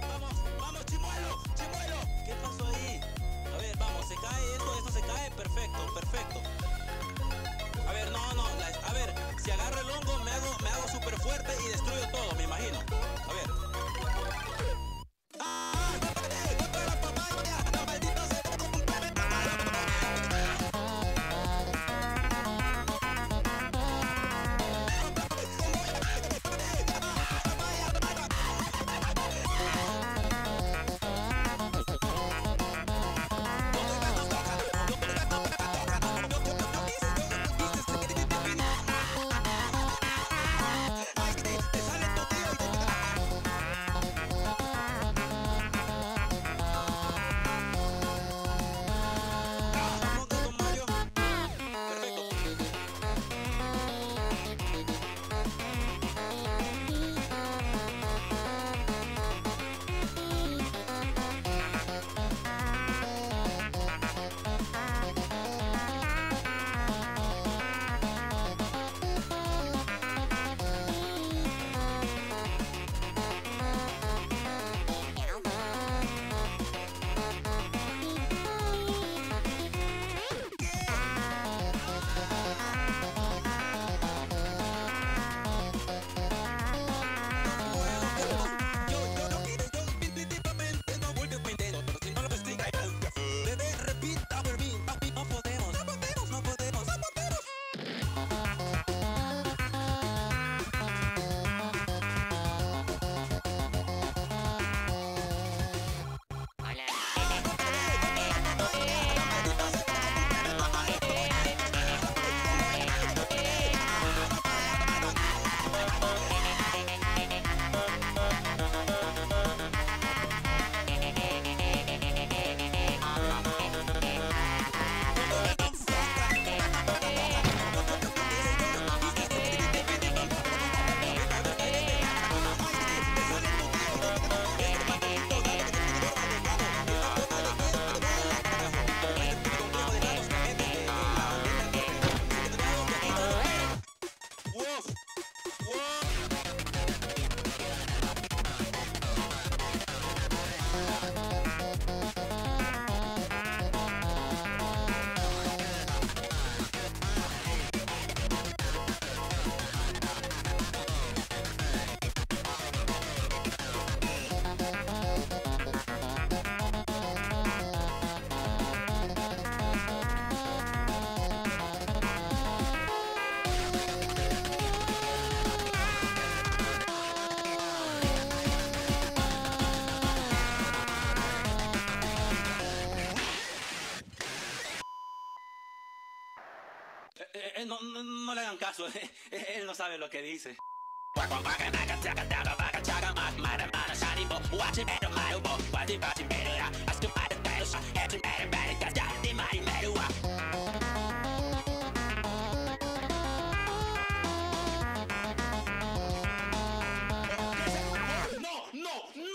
Vamos, vamos, chimuelo, chimuelo. ¿Qué pasó ahí? A ver, vamos, se cae esto, esto se cae, perfecto, perfecto. A ver, no, no, a ver, si agarro el hongo me hago, me hago súper fuerte y destruyo todo, me imagino. A ver. Eh, no, no, no, le hagan caso, eh, eh, él no sabe lo que dice. No, no, no.